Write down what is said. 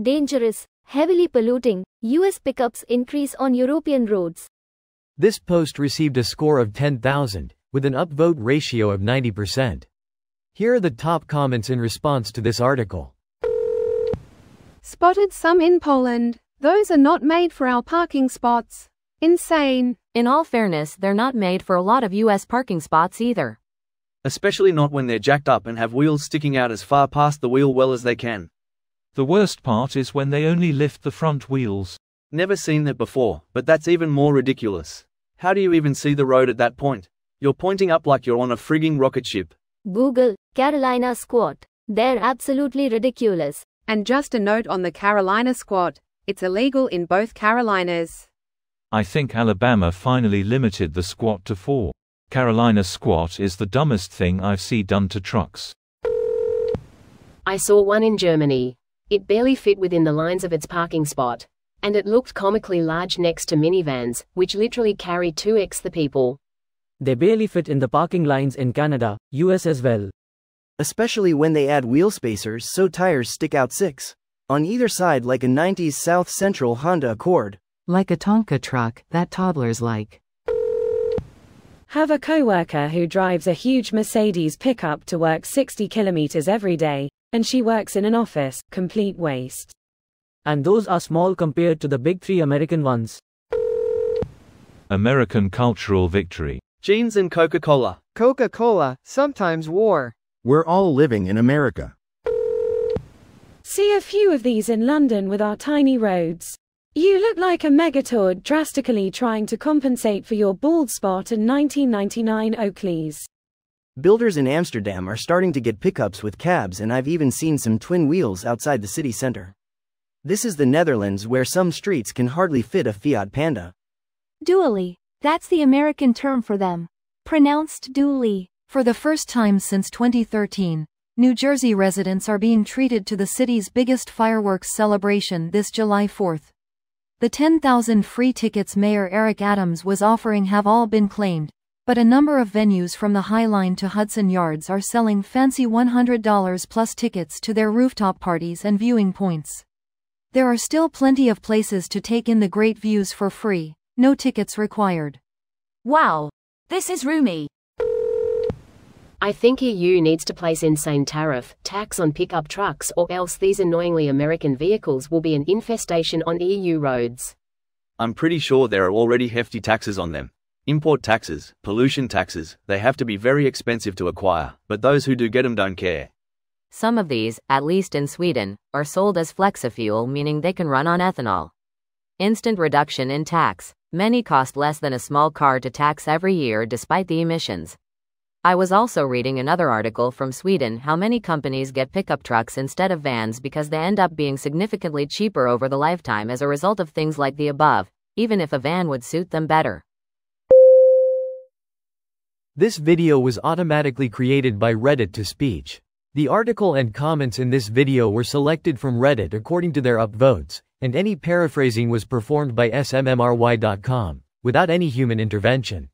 dangerous, heavily polluting, US pickups increase on European roads. This post received a score of 10,000, with an upvote ratio of 90%. Here are the top comments in response to this article. Spotted some in Poland. Those are not made for our parking spots. Insane. In all fairness, they're not made for a lot of US parking spots either. Especially not when they're jacked up and have wheels sticking out as far past the wheel well as they can. The worst part is when they only lift the front wheels. Never seen that before, but that's even more ridiculous. How do you even see the road at that point? You're pointing up like you're on a frigging rocket ship. Google, Carolina squat. They're absolutely ridiculous. And just a note on the Carolina squat it's illegal in both Carolinas. I think Alabama finally limited the squat to four. Carolina squat is the dumbest thing I've seen done to trucks. I saw one in Germany. It barely fit within the lines of its parking spot. And it looked comically large next to minivans, which literally carry 2x the people. They barely fit in the parking lines in Canada, US as well. Especially when they add wheel spacers so tires stick out six. On either side like a 90s South Central Honda Accord. Like a Tonka truck that toddlers like. Have a coworker who drives a huge Mercedes pickup to work 60 kilometers every day, and she works in an office, complete waste. And those are small compared to the big three American ones. American cultural victory. Jeans and Coca Cola. Coca Cola, sometimes war. We're all living in America. See a few of these in London with our tiny roads. You look like a megatord drastically trying to compensate for your bald spot in 1999 Oakleys. Builders in Amsterdam are starting to get pickups with cabs, and I've even seen some twin wheels outside the city center. This is the Netherlands where some streets can hardly fit a Fiat Panda. Dually. That's the American term for them. Pronounced dually. For the first time since 2013, New Jersey residents are being treated to the city's biggest fireworks celebration this July 4th. The 10,000 free tickets Mayor Eric Adams was offering have all been claimed, but a number of venues from the High Line to Hudson Yards are selling fancy $100 plus tickets to their rooftop parties and viewing points. There are still plenty of places to take in the great views for free, no tickets required. Wow, this is roomy. I think EU needs to place insane tariff, tax on pickup trucks or else these annoyingly American vehicles will be an infestation on EU roads. I'm pretty sure there are already hefty taxes on them. Import taxes, pollution taxes, they have to be very expensive to acquire, but those who do get them don't care. Some of these, at least in Sweden, are sold as flexifuel meaning they can run on ethanol. Instant reduction in tax. Many cost less than a small car to tax every year despite the emissions. I was also reading another article from Sweden how many companies get pickup trucks instead of vans because they end up being significantly cheaper over the lifetime as a result of things like the above, even if a van would suit them better. This video was automatically created by Reddit to speech. The article and comments in this video were selected from Reddit according to their upvotes, and any paraphrasing was performed by smmry.com, without any human intervention.